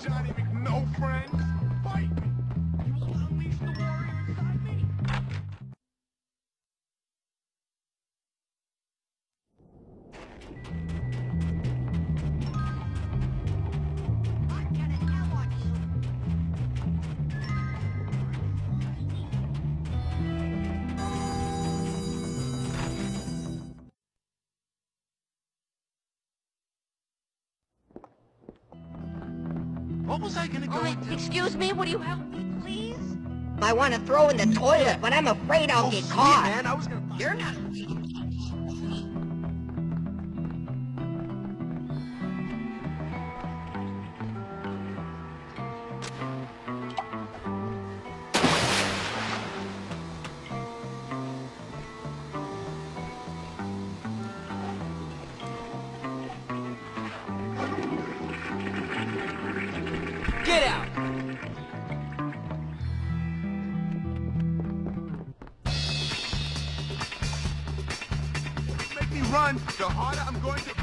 Johnny McNo friends. Fight me. You will unleash the warrior What was I gonna go Oh, and do? excuse me, would you help me, please? I want to throw in the toilet, but I'm afraid I'll oh, get caught. man, I was gonna... You're not. Get out! Make me run. The harder I'm going to...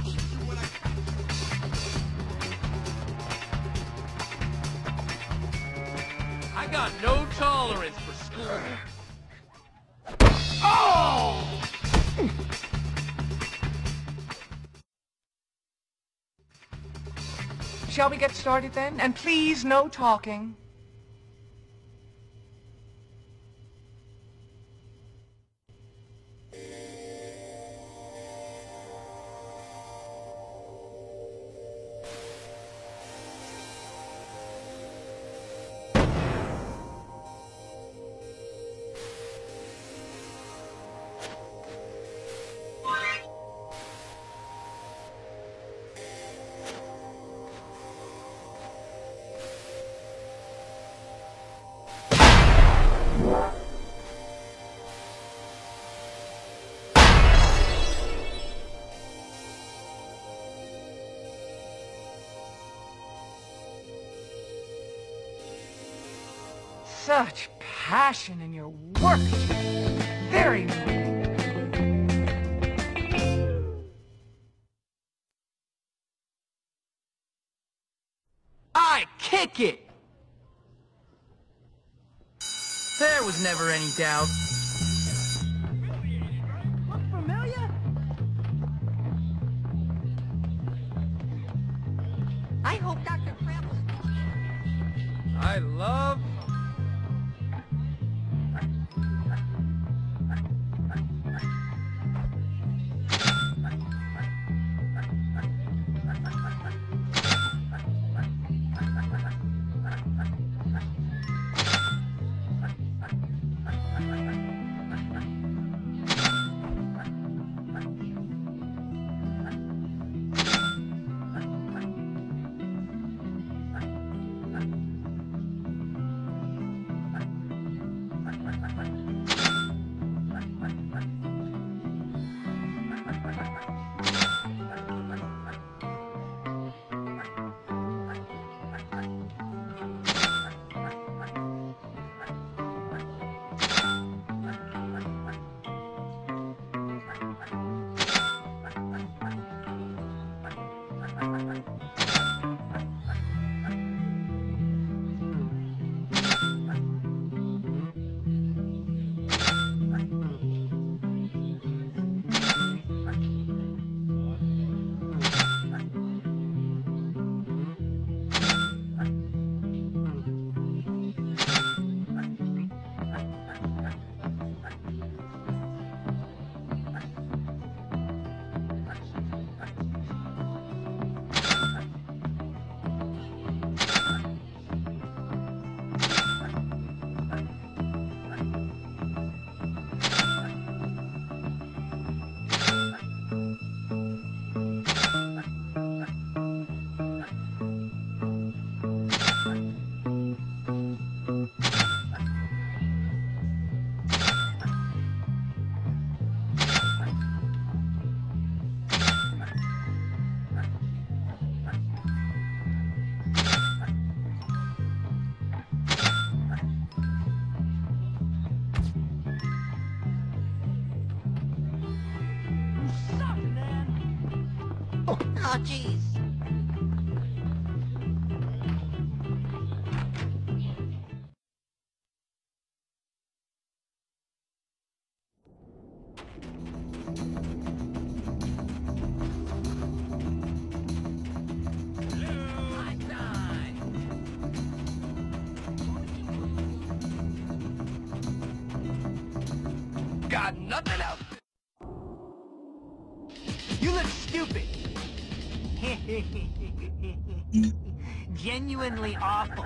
started then? And please, no talking. Such passion in your work. Very moving. I kick it! There was never any doubt. I hope Dr. Krampus. I love... apologies. nothing else. Genuinely awful.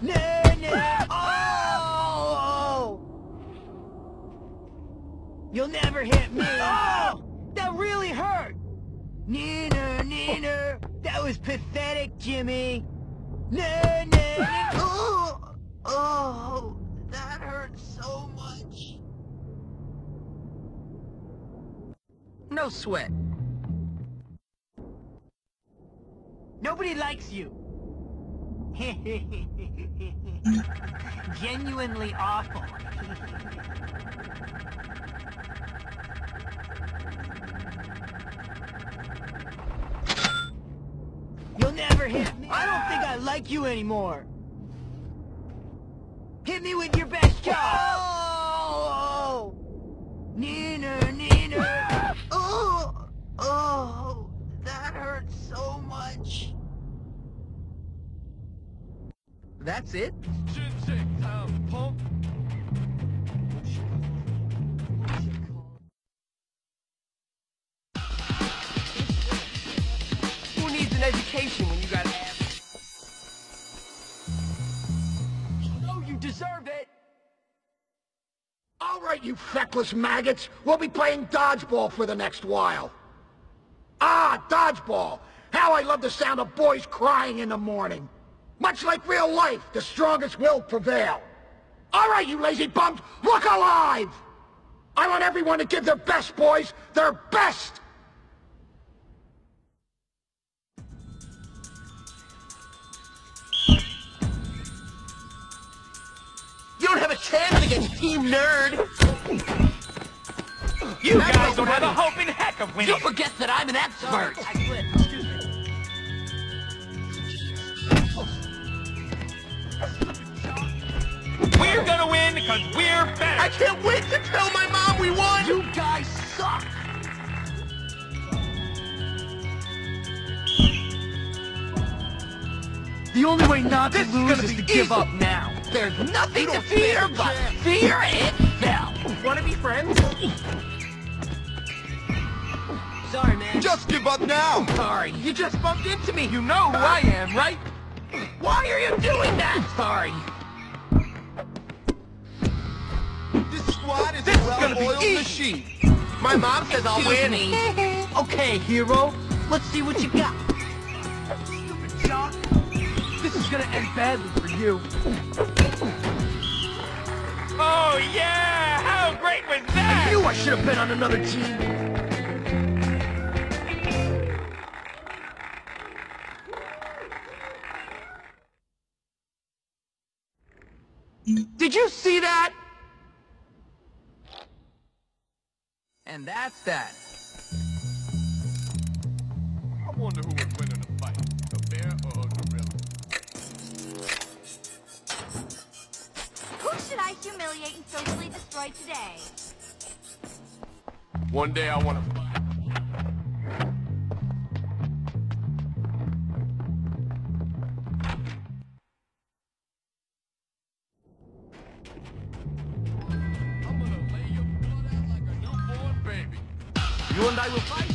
No, no. Oh! You'll never hit me. Oh! That really hurt. Neener, neener. That was pathetic, Jimmy. No, no, no. Oh, oh, Sweat. Nobody likes you. Genuinely awful. You'll never hit me. I don't think I like you anymore. Education when you got ass? Oh, you deserve it. All right, you feckless maggots. We'll be playing dodgeball for the next while. Ah, dodgeball. How I love the sound of boys crying in the morning. Much like real life, the strongest will prevail. All right, you lazy bums, look alive! I want everyone to give their best, boys, their best! Have a Team Nerd. You guys don't have a hope in heck of winning. You forget that I'm an expert. I quit. Excuse me. We're gonna win because we're better. I can't wait to tell my mom we won. You guys suck. The only way not to This is lose is be to give up now. There's nothing to fear but fear itself. Wanna be friends? Sorry, man. Just give up now. sorry. You just bumped into me. You know who I am, right? Why are you doing that? Sorry. This squad is This a well-oiled machine. My mom says I'll win. okay, hero. Let's see what you got. Is gonna end badly for you. Oh yeah! How great was that? I knew I should have been on another team. Did you see that? And that's that. I wonder who I humiliate and socially destroy today? One day I want to fight. I'm gonna lay your blood out like a newborn baby. You and I will fight.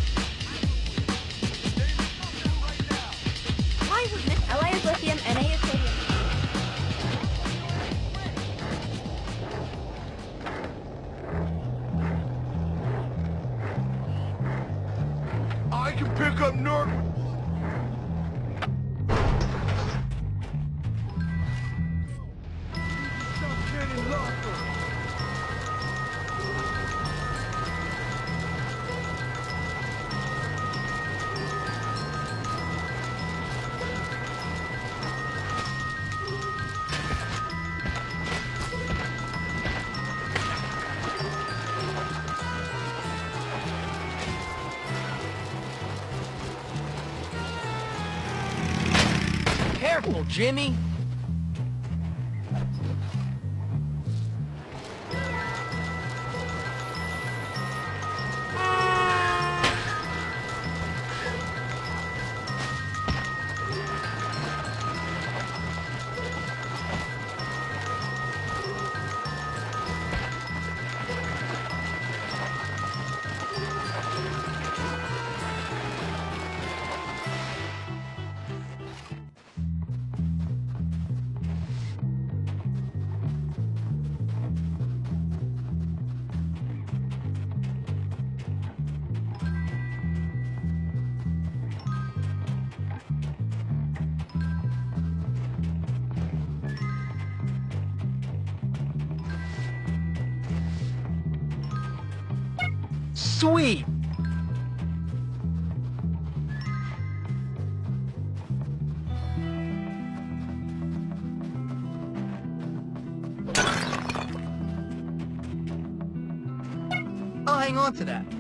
Jimmy. Sweet. I'll hang on to that.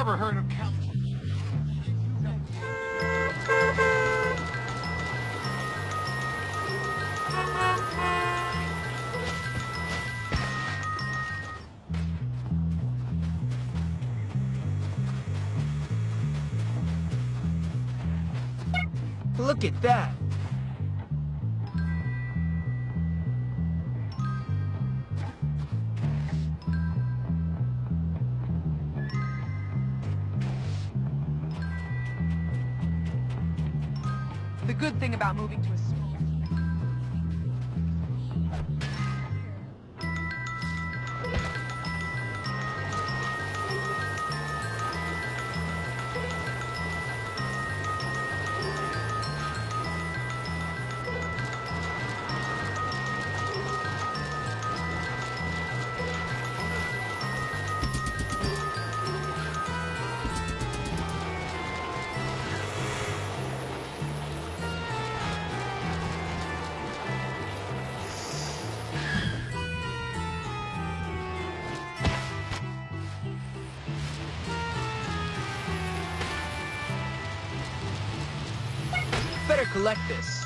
Whoever heard of Cal- Look at that. Collect this.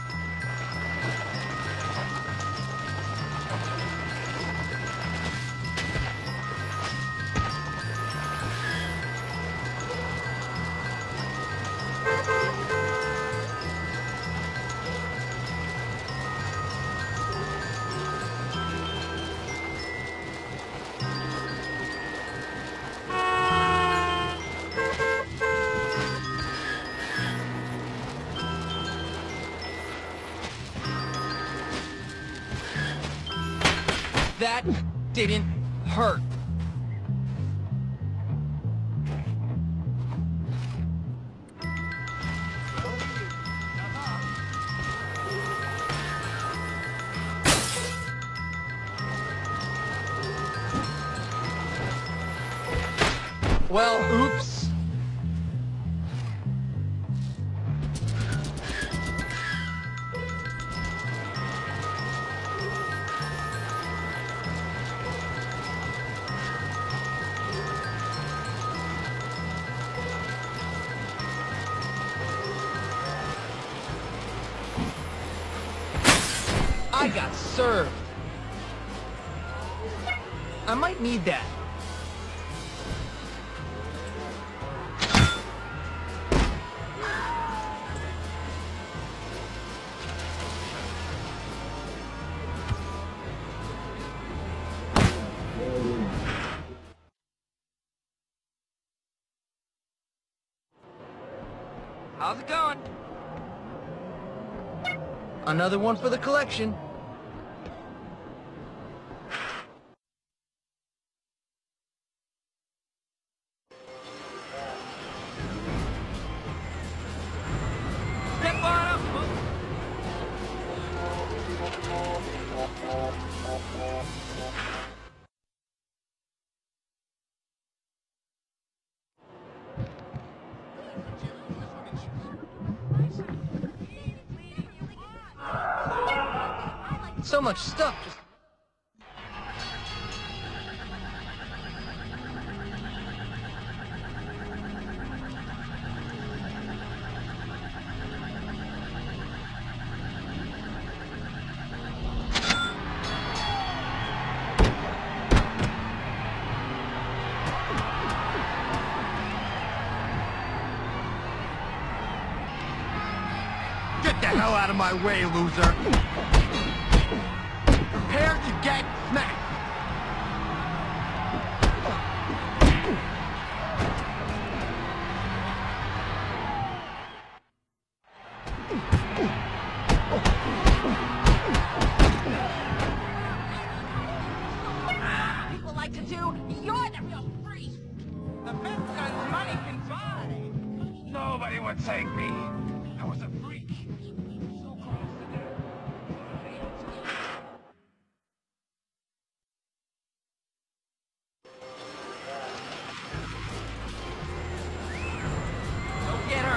That didn't hurt. I got served. I might need that. How's it going? Another one for the collection. So much stuff just... Get the hell out of my way, loser!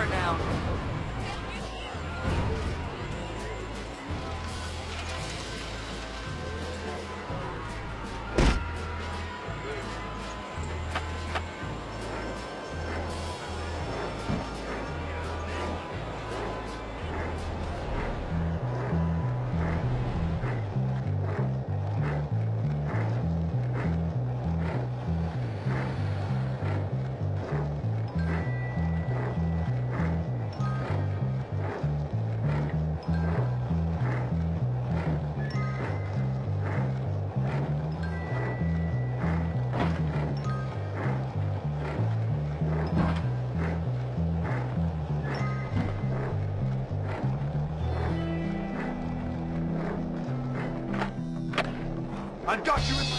now. got you in